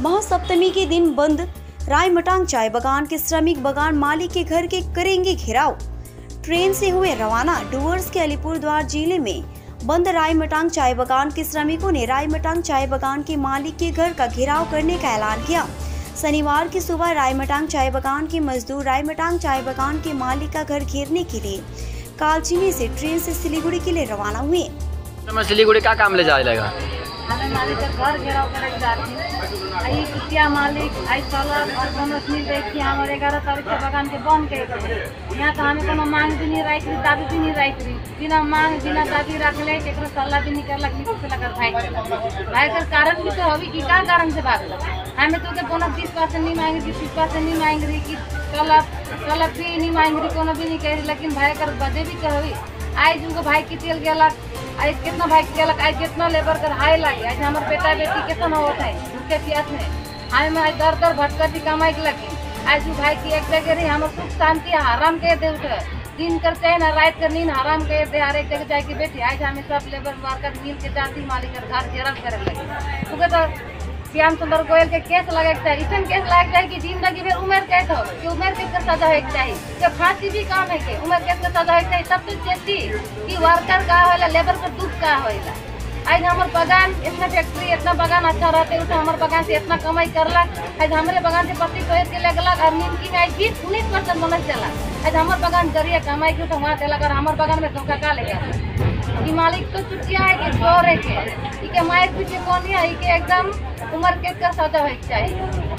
महासप्तमी के दिन बंद। रायमटांग चाय बगान के श्रमिक बगान मालिक के घर के करेंगे घेराव। ट्रेन से हुए रवाना डुअर्स के अलीपुर द्वार ज़िले में बंद रायमटांग चाय बगान के श्रमिकों ने रायमटांग चाय बगान के मालिक के घर का घेराव करने का ऐलान किया। शनिवार की सुबह रायमटांग चाय बगान के मजदूर रायमटांग चाय बागान के मालिक का घर घेरने के लिए कालचीनी से ट्रेन से सिलीगुड़ी के लिए रवाना हुए। तो सिलीगुड़ी का काम ले जा रहेगा हमें मालिक के घर घेराव करे जाती मालिक, आई सलर और बोनस मिल रही थी हमारे ग्यारह तारीख के बगान के बंद के यहाँ तो हमें कोनो मांग भी नहीं रख रही दाबी भी नहीं रही। बिना मांग, बिना दाबी रख ले, केकरो सलाह भी नहीं करलक नीचे से लगा भाई। भाई कर कारण भी तो हवी की का कारण से भाग हमें तो के बोनस बीस परसेंट नहीं मांग रही तीस परसेंट नहीं मांग रही कि कलर कलर भी नहीं मांग रही, कोनो भी नहीं कह रही, लेकिन भाई कर बजे भी कहवी आई जुगो भाई की तेल गेलक आज कितना भाई गेलक आज कितना लेबर कर हाई लगे। आज हमारे बेटा बेटी कितना होता है भूखे प्यास में हमें आज दर दर भटकर भी कमाई के लगी। आज जो भाई की एक जगह रही, हमारे सुख शांति हराम के दे उठे। दिन कर हैं ना, रात कर नींद हराम के दे, हर एक जगह जाके बैठी। आज हमें सब लेबर वर्कर मिल के जाती मालिक घर जरब करे लगे। तो श्याम सुंदर गोयल के केस लगे के चाहिए इसन केस लगे चाहिए कि ज़िंदगी भर उम्र कैद हो कि उम्र कैद का सजा होके चाहिए कि फांसी भी काम है के उम्र कैद का सजा होके चाहिए सब तो चेती कि वर्कर का होला लेबर का दुख का होला आज हमार बगान इतना फैक्ट्री इतना बगान अच्छा रहते, उसे हमार बगान से इतना कमाई कर करलक आज हमारे बगान से पत्ती पैर के लगलक और निमकी में आज बीस, उन्नीस परसेंट बोनस चला। आज हमार बगान ज़रिए कमाई के वहाँ देलक और हमार बगान में धोखा का लेगा कि मालिक तो चुटिया है कि चोर है के। मायर पीछे कौन है? कि एकदम उम्र के कर सजा हो चाहिए